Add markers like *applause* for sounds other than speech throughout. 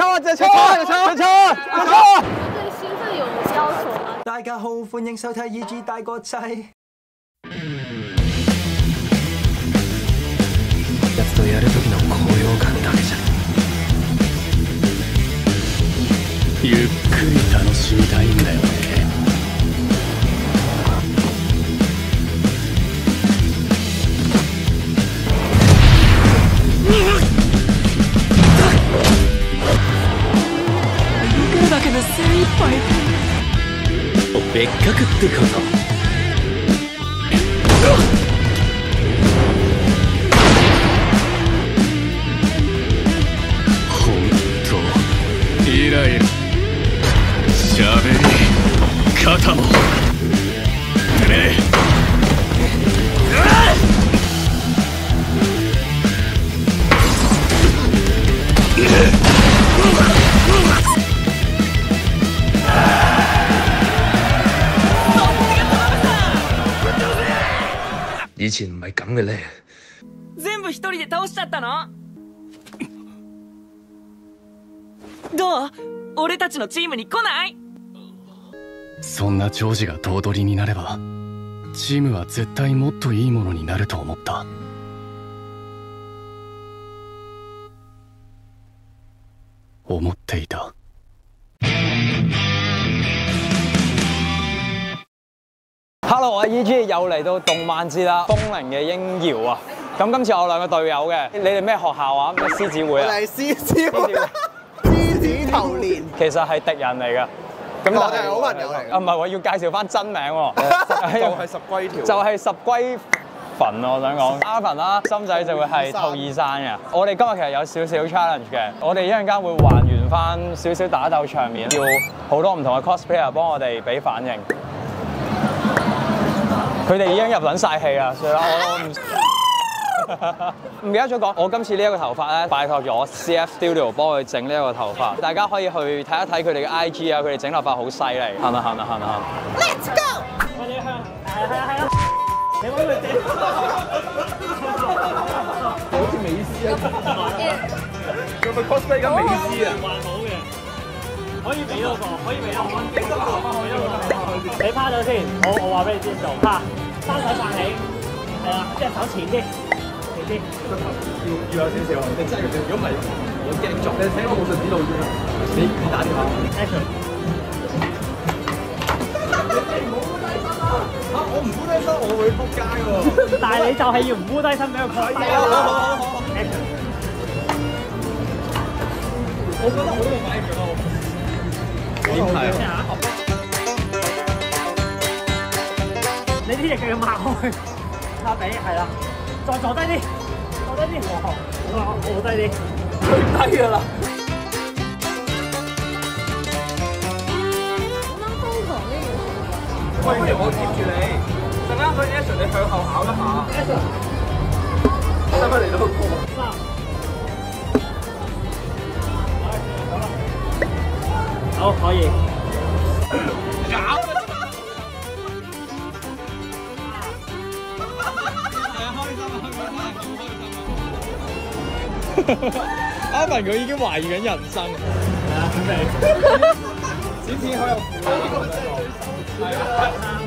抽啊！隻抽抽！隻抽抽啊！对兴奋有要求吗？大家好，歡迎收睇《意志大國際》。やつとやる時の高揚感だけじゃゆっくり楽しみたいんだよってことほんとイライラ。しゃべり肩も。ね。以前唔係咁嘅咧。全部一人で倒しちゃったの？どう？俺たちのチームに来ない？そんなジョージが頭取になればチームは絶対もっといいものになると思った。思っていた Hello，我係 E.G，又嚟到動漫節啦，東陵嘅英瑤啊！咁今次我有兩個隊友嘅，你哋咩學校啊？咩獅子會啊？係獅子獅子頭年，其實係敵人嚟㗎。咁我哋係好朋友嚟啊，唔係我，要介紹翻真名喎。*laughs* 就係十 *laughs* 龜條，就係十龜墳啊！我想講阿墳啦，心仔就會係兔二山嘅。我哋今日其實有少少 challenge 嘅，我哋一陣間會還原翻少少打鬥場面，要好多唔同嘅 cosplayer 幫我哋俾反應。佢哋已經入撚晒氣啊，算啦，我唔 *laughs* 唔記得咗講，我今次呢一個頭髮咧，拜託咗 CF Studio 幫佢整呢一個頭髮，大家可以去睇一睇佢哋嘅 IG 啊，佢哋整頭髮好犀利，行啦行啦行啦行。Let's go！你揾佢整，好似美斯啊！佢咪 cosplay 緊美斯啊？還好嘅，可以俾多個，可以俾多個，你趴咗先，我我話俾你知點做，趴，單手撐起，係啦，隻手前啲，前啲，要要有少少，你真係要，如果唔係我驚撞，你睇我武術指導先啊，你你打電話，action。我唔烏低身，我會撲街喎。但係你就係要唔烏低身俾佢撲低。好好好好。action。我覺得我呢個反應做得好。點睇啊？你啲翼腳要擘開，趴地係啦，再坐低啲，坐低啲，哇哇坐低啲，最低噶啦。咁樣瘋狂呢樣喂，不如我貼住你，陣間佢 action 你向後咬一下，action，使唔使嚟到個三，好可以。*laughs* *laughs* 阿文佢已經懷疑緊人生。係啊，準備。剪片好有負係啊，三二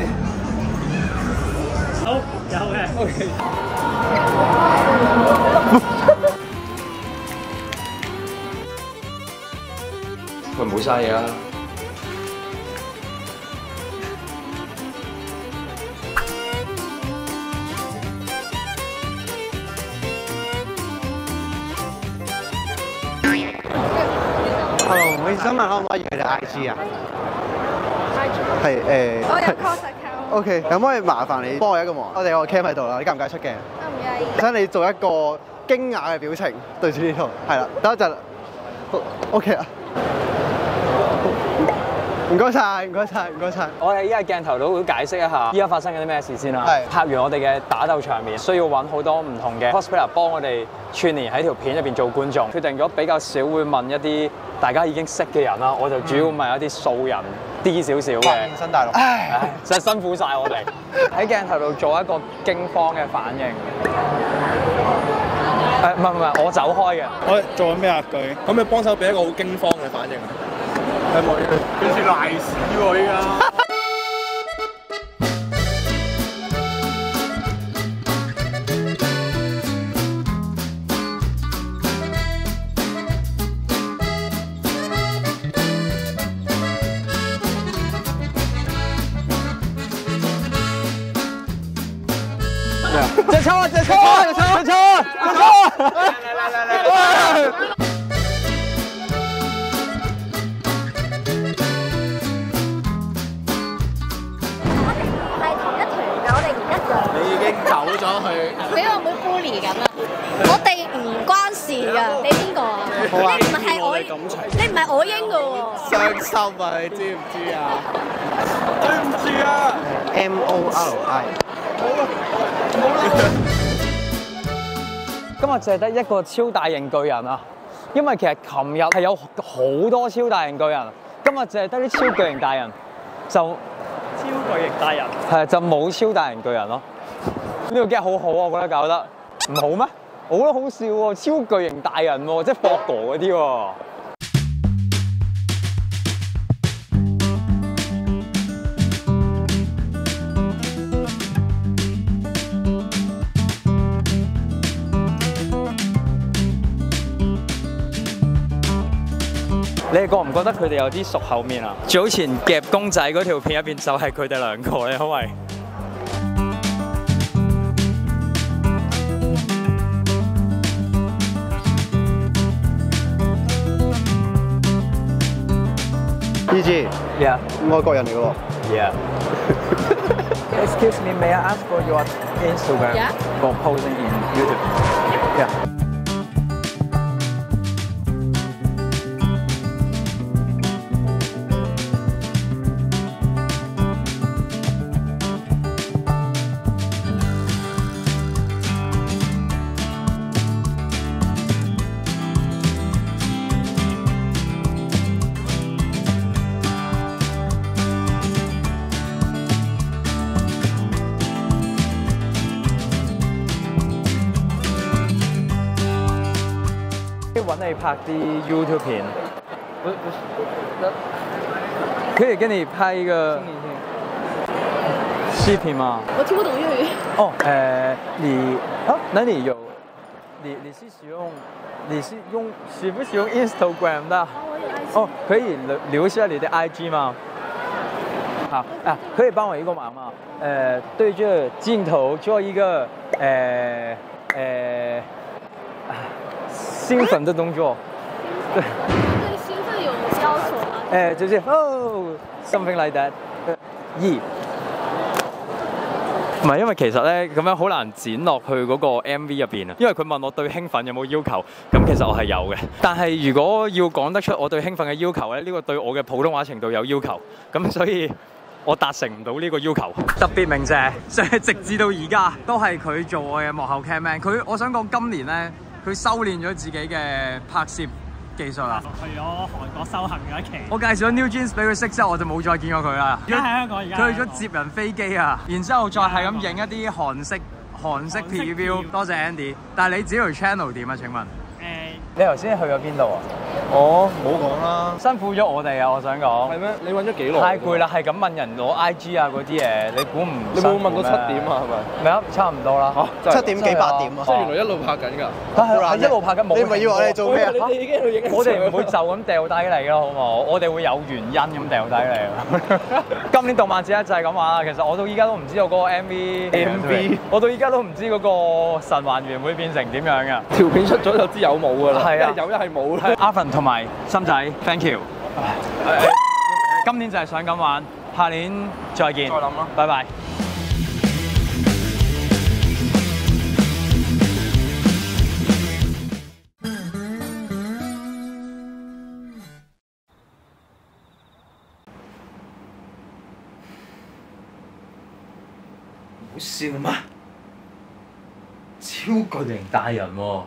一，好，有嘅。OK。喂，唔好嘥嘢啦。Hello，我想問可唔可以佢哋 IG 啊？係誒。我有 cos account，OK，咁可以麻煩你幫我一個忙，我哋有個 cam 喺度啦，你介唔介意出鏡？得唔介意？想你做一個驚訝嘅表情對住呢度，係啦，等一陣好，OK 啊。唔該晒，唔該晒，唔該晒。我哋依家鏡頭度會解釋一下依家發生緊啲咩事先啦。係拍完我哋嘅打鬥場面，需要揾好多唔同嘅 cosplayer 幫我哋串連喺條片入邊做觀眾。決定咗比較少會問一啲大家已經識嘅人啦，我就主要問一啲素人啲少少嘅新。大陸。唉，真係辛苦晒我哋喺鏡頭度做一個驚慌嘅反應。誒唔係唔係，我走開嘅。我做緊咩啊？佢可唔可以幫手俾一個好驚慌嘅反應啊？有冇？好似賴屎喎依家。隻抽啊！隻抽啊！隻抽走咗去。俾我妹 bully 緊啊！我哋唔關事㗎，你邊個啊？你唔係我，你唔係我英㗎喎。傷心啊！你知唔知啊？對唔住啊！M O R I。今日淨係得一個超大型巨人啊！因為其實琴日係有好多超大型巨人，今日淨係得啲超巨型大人，就超巨型大人，係就冇超大型巨人咯。呢個 get 好好啊，我覺得搞得唔好咩？我覺得好笑喎，超巨型大人喎，即係霍哥嗰啲喎。你哋覺唔覺得佢哋有啲熟口面啊？早前夾公仔嗰條片入邊就係佢哋兩個咧，因為依之 Yeah 外國人嚟嘅喎。yeah。Excuse me, may I ask for your Instagram Yeah. for posting in YouTube? Yeah. 拍啲 YouTube 片，可以跟你拍一个视频吗？我听不懂粤语。哦，呃，你啊，那你有，你你是使用，你是用使不使用 Instagram 的？哦，可以留留下你的 IG 吗？好啊，可以帮我一个忙吗？呃，对着镜头做一个呃呃啊興奮的动作，對，對興奮有要求嗎？呃，就是哦，something like that，呃二。唔係，因為其實咧咁樣好難剪落去嗰個 MV 入邊啊。因為佢問我對興奮有冇要求，咁其實我係有嘅。但係如果要講得出我對興奮嘅要求咧，呢、個對我嘅普通話程度有要求，咁所以我達成唔到呢個要求。特別鳴謝，所以直至到而家都係佢做我嘅幕後 camman。佢我想講今年咧，佢修練咗自己嘅拍攝技術啦。去咗韓國修行咗一期。我介紹咗 New Jeans 俾佢識之後，我就冇再見過佢啦。而家喺香港，而家佢去咗接人飛機啊，然之後再係咁影一啲韓式韓式 preview。多謝 Andy。但係你自己條 channel 點啊？請問？誒你頭先去咗邊度啊？哦，唔好講啦。辛苦咗我哋啊！我想講。係咩？你揾咗幾耐？太攰啦，係咁問人攞 IG 啊嗰啲嘢，你估唔？你冇問到七點啊？係咪？咪啊，差唔多啦。七點幾八點啊即係原來一路拍緊㗎。係係係一路拍緊冇。你咪以為我哋做咩啊？你哋已經去影我哋唔會就咁掉低你咯，好唔好？我哋會有原因咁掉低你。*laughs* 今年動漫節咧就係咁玩啦。其實我到依家都唔知道嗰個 MV MV 我到依家都唔知嗰個神還原會變成點樣嘅。條片出咗就知有冇㗎啦。係啊一係有一係冇啦。阿芬同埋心仔，thank you。今年就係想咁玩，下年再見。再諗啦拜拜。好笑咩？超巨型大人喎、好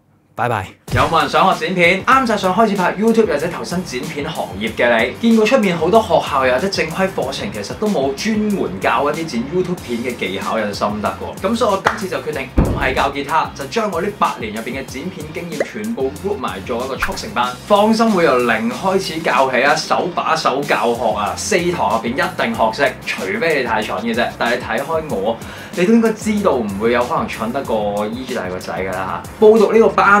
拜拜！有冇人想学剪片？啱晒想開始拍 YouTube 或者投身剪片行業嘅你，見過出面好多學校又或者正規課程，其實都冇專門教一啲剪 YouTube 片嘅技巧有心得喎。咁所以我今次就決定唔係教吉他，就將我呢八年入邊嘅剪片經驗全部 group 埋做一個速成班。放心會由零開始教起啊，手把手教學啊，四堂入邊一定學識，除非你太蠢嘅啫。但系睇開我，你都應該知道唔會有可能蠢得過 E 大個仔㗎啦嚇。報讀呢個班